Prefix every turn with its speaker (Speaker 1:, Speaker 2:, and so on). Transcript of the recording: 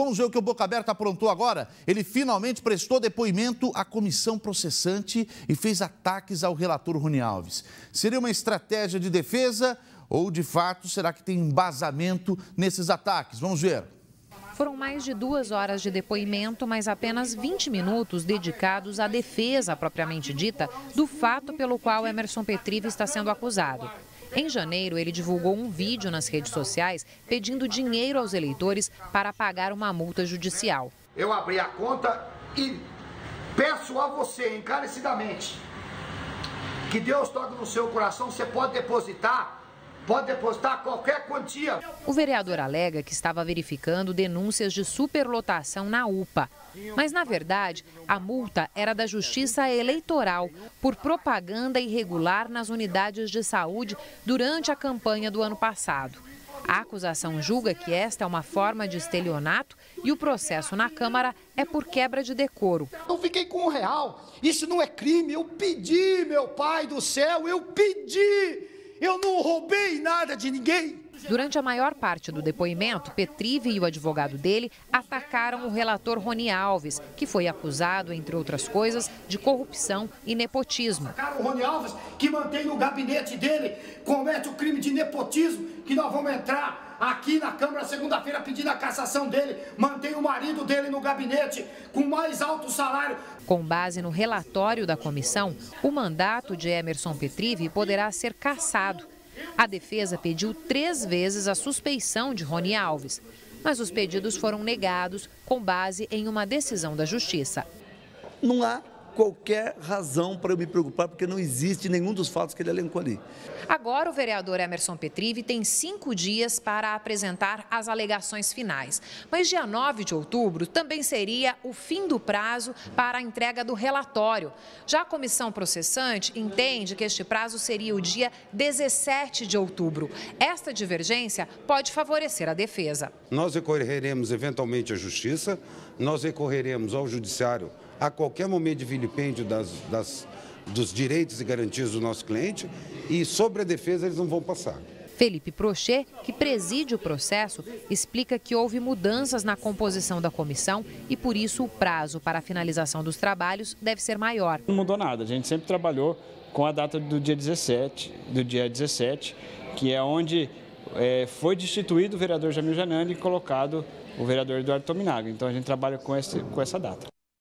Speaker 1: Vamos ver o que o Boca Aberta aprontou agora. Ele finalmente prestou depoimento à comissão processante e fez ataques ao relator Rony Alves. Seria uma estratégia de defesa ou, de fato, será que tem embasamento nesses ataques? Vamos ver.
Speaker 2: Foram mais de duas horas de depoimento, mas apenas 20 minutos dedicados à defesa propriamente dita do fato pelo qual Emerson Petriva está sendo acusado. Em janeiro, ele divulgou um vídeo nas redes sociais pedindo dinheiro aos eleitores para pagar uma multa judicial.
Speaker 3: Eu abri a conta e peço a você encarecidamente que Deus toque no seu coração, você pode depositar pode depositar qualquer quantia.
Speaker 2: O vereador alega que estava verificando denúncias de superlotação na UPA. Mas, na verdade, a multa era da Justiça Eleitoral por propaganda irregular nas unidades de saúde durante a campanha do ano passado. A acusação julga que esta é uma forma de estelionato e o processo na Câmara é por quebra de decoro.
Speaker 3: Eu fiquei com um real. Isso não é crime. Eu pedi, meu pai do céu, eu pedi. Eu não roubei nada de ninguém.
Speaker 2: Durante a maior parte do depoimento, Petrive e o advogado dele atacaram o relator Rony Alves, que foi acusado, entre outras coisas, de corrupção e nepotismo.
Speaker 3: O Rony Alves, que mantém no gabinete dele, comete o crime de nepotismo, que nós vamos entrar aqui na Câmara segunda-feira pedindo a cassação dele, mantém o marido dele no gabinete com mais alto salário.
Speaker 2: Com base no relatório da comissão, o mandato de Emerson Petrive poderá ser cassado a defesa pediu três vezes a suspeição de Rony Alves, mas os pedidos foram negados com base em uma decisão da Justiça.
Speaker 4: Não há qualquer razão para eu me preocupar, porque não existe nenhum dos fatos que ele elencou ali.
Speaker 2: Agora, o vereador Emerson Petrive tem cinco dias para apresentar as alegações finais. Mas dia 9 de outubro também seria o fim do prazo para a entrega do relatório. Já a comissão processante entende que este prazo seria o dia 17 de outubro. Esta divergência pode favorecer a defesa.
Speaker 5: Nós recorreremos eventualmente à justiça, nós recorreremos ao judiciário a qualquer momento de vilipêndio das, das, dos direitos e garantias do nosso cliente e sobre a defesa eles não vão passar.
Speaker 2: Felipe Prochet, que preside o processo, explica que houve mudanças na composição da comissão e por isso o prazo para a finalização dos trabalhos deve ser maior.
Speaker 6: Não mudou nada, a gente sempre trabalhou com a data do dia 17, do dia 17, que é onde é, foi destituído o vereador Jamil Janani e colocado o vereador Eduardo Tominaga. Então a gente trabalha com, esse, com essa data.